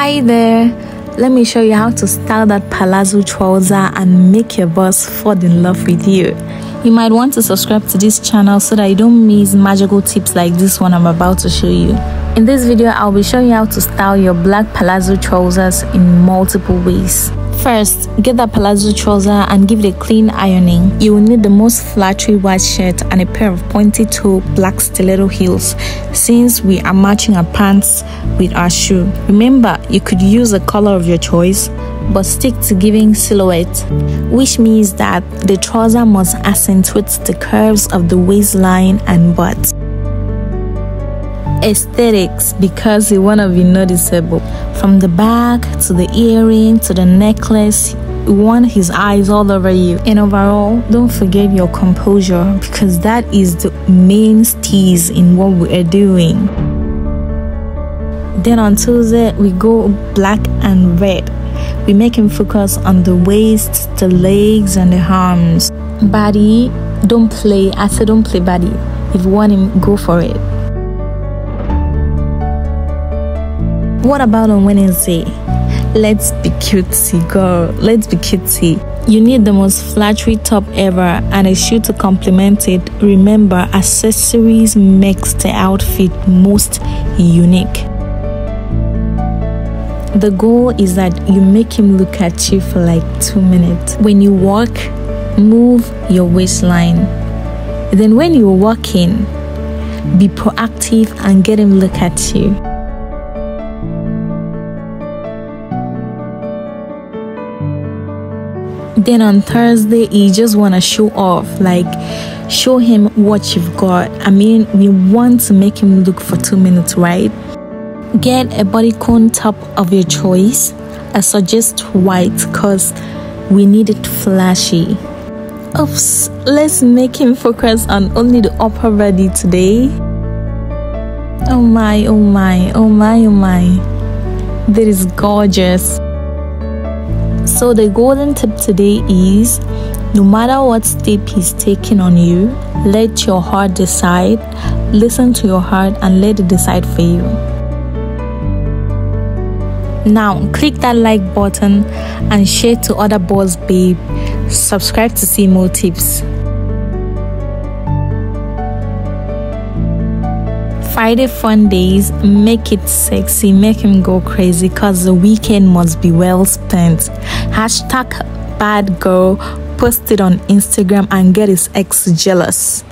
Hi there. Let me show you how to style that palazzo trouser and make your boss fall in love with you. You might want to subscribe to this channel so that you don't miss magical tips like this one I'm about to show you. In this video, I'll be showing you how to style your black palazzo trousers in multiple ways. First, get that palazzo trouser and give it a clean ironing. You will need the most flattery white shirt and a pair of pointy toe black stiletto heels since we are matching our pants with our shoe. Remember, you could use the color of your choice but stick to giving silhouette, which means that the trouser must accentuate the curves of the waistline and butt aesthetics because you want to be noticeable. From the bag to the earring to the necklace, you want his eyes all over you. And overall, don't forget your composure because that is the main steez in what we are doing. Then on Tuesday, we go black and red. We make him focus on the waist, the legs, and the arms. Body, don't play. I said don't play body. If you want him, go for it. What about on Wednesday? Let's be cutesy, girl. Let's be cutesy. You need the most flattery top ever and a shoe to complement it. Remember, accessories makes the outfit most unique. The goal is that you make him look at you for like two minutes. When you walk, move your waistline. Then when you're walking, be proactive and get him look at you. Then on Thursday, you just want to show off, like show him what you've got. I mean, we want to make him look for two minutes, right? Get a bodycon top of your choice. I suggest white because we need it flashy. Oops, let's make him focus on only the upper body today. Oh my, oh my, oh my, oh my. That is gorgeous. So, the golden tip today is no matter what step he's taking on you, let your heart decide. Listen to your heart and let it decide for you. Now, click that like button and share to other boss babe. Subscribe to see more tips. Friday fun days, make it sexy, make him go crazy because the weekend must be well spent. Hashtag bad girl, post it on Instagram and get his ex jealous.